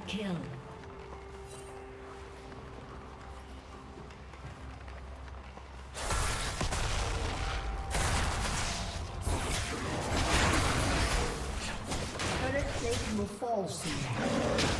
Double kill. Turret plate will fall soon.